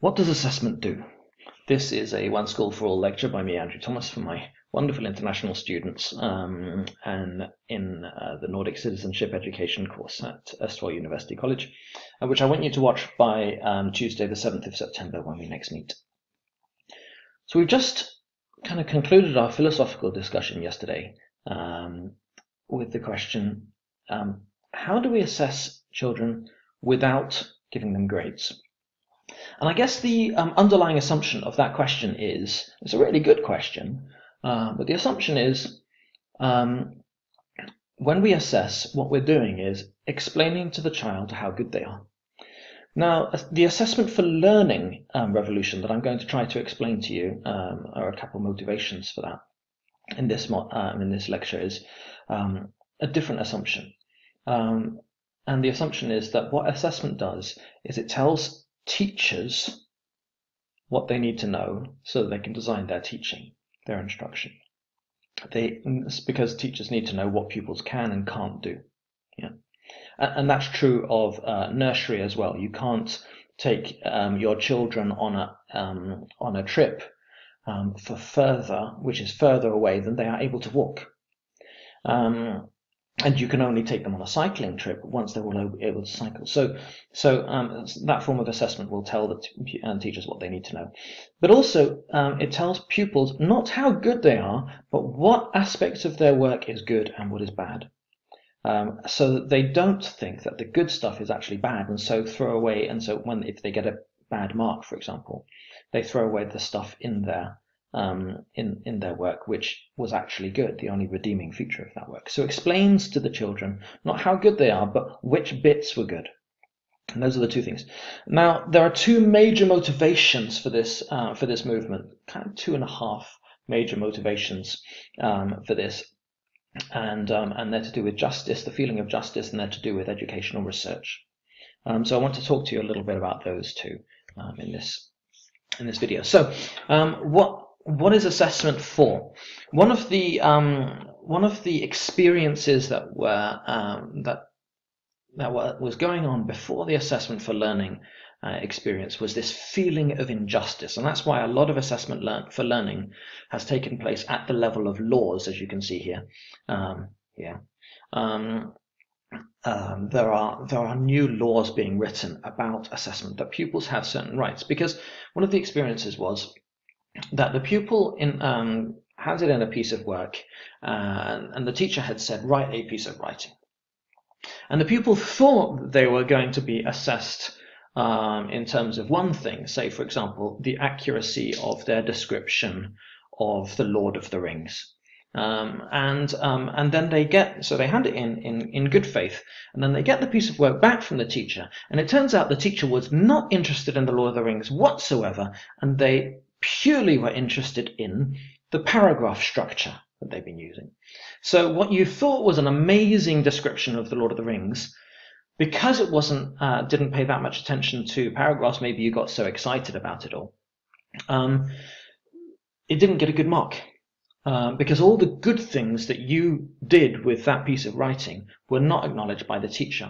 What does assessment do? This is a One School for All lecture by me, Andrew Thomas, for my wonderful international students um, and in uh, the Nordic Citizenship Education course at Østfold University College, uh, which I want you to watch by um, Tuesday, the 7th of September, when we next meet. So we've just kind of concluded our philosophical discussion yesterday um, with the question, um, how do we assess children without giving them grades? And I guess the um, underlying assumption of that question is it's a really good question, uh, but the assumption is um, when we assess, what we're doing is explaining to the child how good they are. Now, the assessment for learning um, revolution that I'm going to try to explain to you um, are a couple motivations for that in this um, in this lecture is a different assumption. Um, and the assumption is that what assessment does is it tells teachers what they need to know so that they can design their teaching, their instruction. They, because teachers need to know what pupils can and can't do. Yeah. And, that's true of uh, nursery as well. You can't take um, your children on a um, on a trip um, for further, which is further away than they are able to walk. Um, and you can only take them on a cycling trip once they're all able to cycle. So, so um, that form of assessment will tell the t- uh, teachers what they need to know, but also um, it tells pupils not how good they are, but what aspects of their work is good and what is bad, um, so that they don't think that the good stuff is actually bad, and so throw away. And so when if they get a bad mark, for example, they throw away the stuff in there um, in, in their work, which was actually good, the only redeeming feature of that work. So explains to the children not how good they are, but which bits were good. And those are the two things. Now, there are two major motivations for this, uh, for this movement, kind of two and a half major motivations um, for this. And, um, and they're to do with justice, the feeling of justice, and they're to do with educational research. Um, so I want to talk to you a little bit about those two um, in this in this video. So, um, what what is assessment for? One of the um, one of the experiences that were um, that that was going on before the assessment for learning uh, experience was this feeling of injustice, and that's why a lot of assessment learn for learning has taken place at the level of laws, as you can see here. Um, yeah. Um, um, there are there are new laws being written about assessment that pupils have certain rights because one of the experiences was that the pupil in, um, handed in a piece of work uh, and the teacher had said, write a piece of writing. And the pupil thought they were going to be assessed um, in terms of one thing, say, for example, the accuracy of their description of the Lord of the Rings. Um, and um, and then they get so they hand it in, in in good faith, and then they get the piece of work back from the teacher, and it turns out the teacher was not interested in the Lord of the Rings whatsoever, and they purely were interested in the paragraph structure that they've been using. So what you thought was an amazing description of the Lord of the Rings, because it wasn't uh, didn't pay that much attention to paragraphs, maybe you got so excited about it all. Um, it didn't get a good mark. Uh, because all the good things that you did with that piece of writing were not acknowledged by the teacher.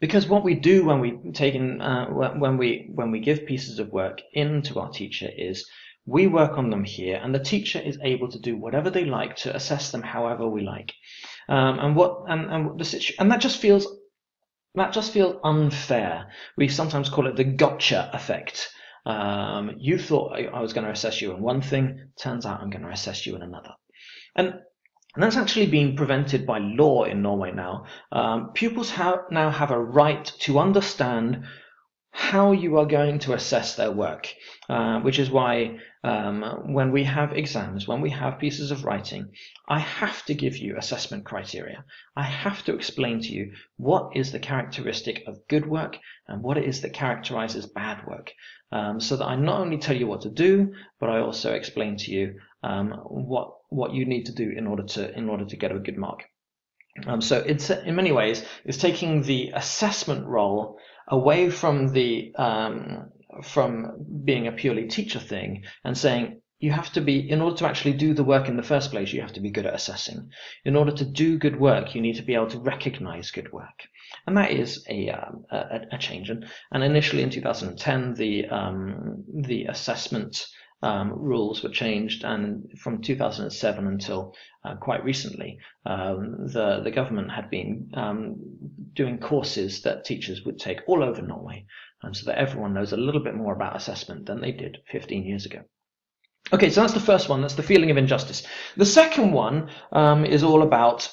Because what we do when we take in, uh, when we when we give pieces of work into our teacher is we work on them here, and the teacher is able to do whatever they like to assess them however we like, um, and what and and the situ- and that just feels that just feels unfair. We sometimes call it the gotcha effect. Um, you thought I, was going to assess you in one thing, turns out I'm going to assess you in another. And and that's actually being prevented by law in Norway now. Um, pupils have, now have a right to understand how you are going to assess their work, uh, which is why um, when we have exams, when we have pieces of writing, I have to give you assessment criteria. I have to explain to you what is the characteristic of good work and what it is that characterizes bad work, um, so that I not only tell you what to do, but I also explain to you um, what what you need to do in order to in order to get a good mark. Um, so it's in many ways it's taking the assessment role away from the um, from being a purely teacher thing and saying you have to be, in order to actually do the work in the first place, you have to be good at assessing. In order to do good work, you need to be able to recognize good work. And that is a, um, a, a, change. And, and initially in 2010, the, um, the assessment um, rules were changed, and from 2007 until uh, quite recently, um, the the government had been um, doing courses that teachers would take all over Norway, and so that everyone knows a little bit more about assessment than they did 15 years ago. Okay, so that's the first one. That's the feeling of injustice. The second one um, is all about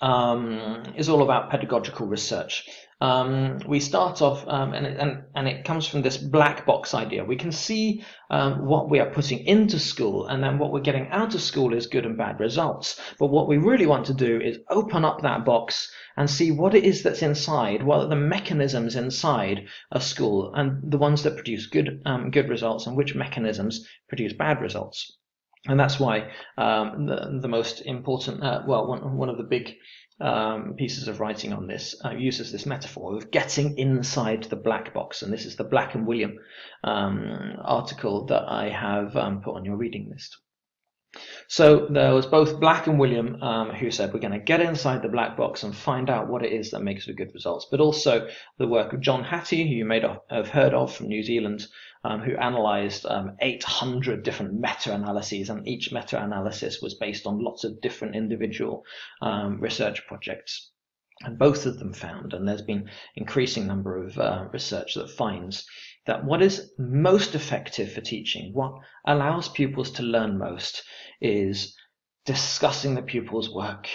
um, is all about pedagogical research. Um, we start off, um, and, and, and it comes from this black box idea. We can see um, what we are putting into school, and then what we're getting out of school is good and bad results. But what we really want to do is open up that box and see what it is that's inside, what are the mechanisms inside a school, and the ones that produce good um, good results, and which mechanisms produce bad results. And that's why um, the, the most important, uh, well, one, one of the big um, pieces of writing on this uh, uses this metaphor of getting inside the black box. And this is the Black and Wiliam um, article that I have um, put on your reading list. So there was both Black and Wiliam um, who said we're going to get inside the black box and find out what it is that makes for good results, but also the work of John Hattie, who you may have heard of from New Zealand, um, who analyzed um, 800 different meta-analyses, and each meta-analysis was based on lots of different individual um, research projects. And both of them found, and there's been increasing number of uh, research that finds that what is most effective for teaching, what allows pupils to learn most, is discussing the pupils' work,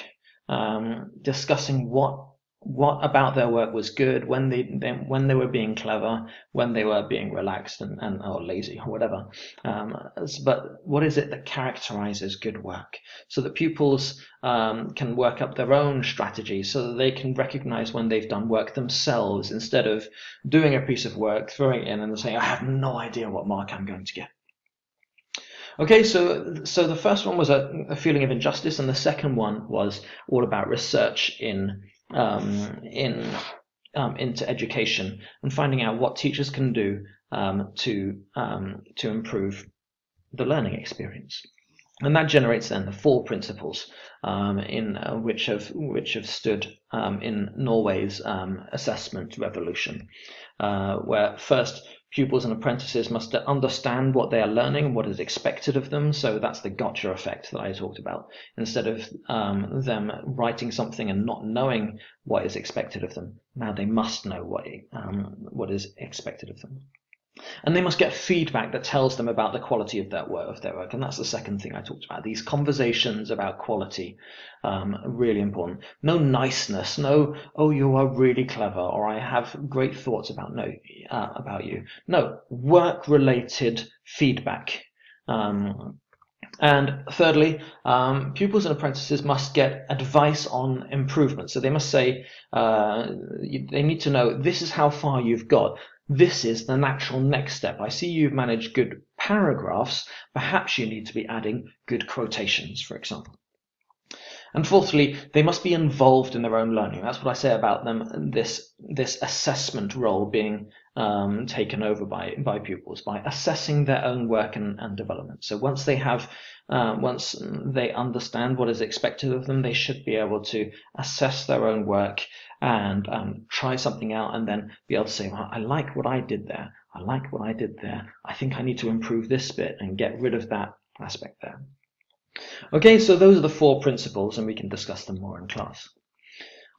um, discussing what what about their work was good when they, when they were being clever, when they were being relaxed and, and or lazy or whatever. Um, but what is it that characterizes good work? So that pupils um, can work up their own strategies so that they can recognize when they've done work themselves instead of doing a piece of work, throwing it in and saying, I have no idea what mark I'm going to get. Okay, so so the first one was a, a, feeling of injustice, and the second one was all about research in um, in um, into education and finding out what teachers can do um, to um, to improve the learning experience. And that generates then the four principles um, in uh, which have which have stood um, in Norway's assessment revolution, uh, where first pupils and apprentices must understand what they are learning, what is expected of them. So that's the gotcha effect that I talked about. Instead of um, them writing something and not knowing what is expected of them, now they must know what um, what is expected of them. And they must get feedback that tells them about the quality of their work, of their work. And that's the second thing I talked about. These conversations about quality, um, really important. No niceness, no, oh, you are really clever, or I have great thoughts about no, uh, about you. No, work-related feedback. Um, and thirdly, um, pupils and apprentices must get advice on improvement. So they must say, uh, they need to know this is how far you've got. This is the natural next step. I see you've managed good paragraphs. Perhaps you need to be adding good quotations, for example. And fourthly, they must be involved in their own learning. That's what I say about them. This this assessment role being um, taken over by by pupils by assessing their own work and, and development. So once they have, uh, once they understand what is expected of them, they should be able to assess their own work and um, try something out and then be able to say, well, I like what I did there. I like what I did there. I think I need to improve this bit and get rid of that aspect there. Okay, so those are the four principles and we can discuss them more in class.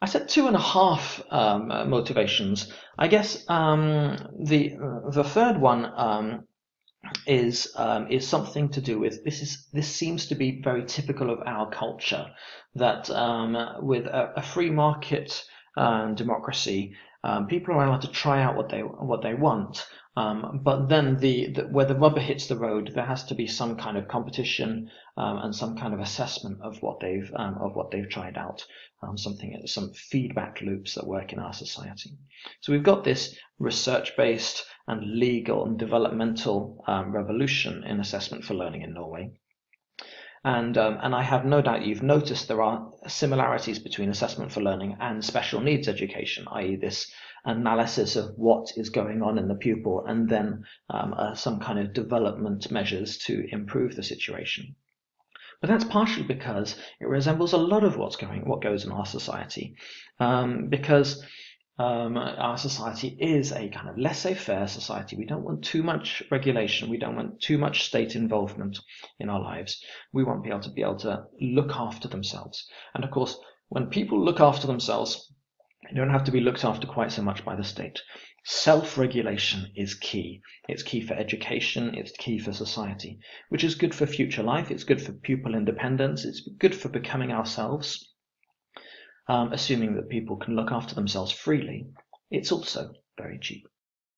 I said two and a half um, motivations. I guess um, the the third one um, is um, is something to do with this is this seems to be very typical of our culture that um, with a, a, free market um, democracy, um, people are allowed to try out what they what they want. Um, but then the, the, where the rubber hits the road, there has to be some kind of competition um, and some kind of assessment of what they've um, of what they've tried out. Um, something some feedback loops that work in our society. So we've got this research-based and legal and developmental revolution in assessment for learning in Norway. And, um, and I have no doubt you've noticed there are similarities between assessment for learning and special needs education, i.e. this analysis of what is going on in the pupil and then um, uh, some kind of development measures to improve the situation. But that's partially because it resembles a lot of what's going, what goes in our society, um, because um, our society is a kind of laissez-faire society. We don't want too much regulation. We don't want too much state involvement in our lives. We want people to be able to look after themselves. And of course, when people look after themselves, they don't have to be looked after quite so much by the state. Self-regulation is key. It's key for education. It's key for society, which is good for future life. It's good for pupil independence. It's good for becoming ourselves um, assuming that people can look after themselves freely, it's also very cheap.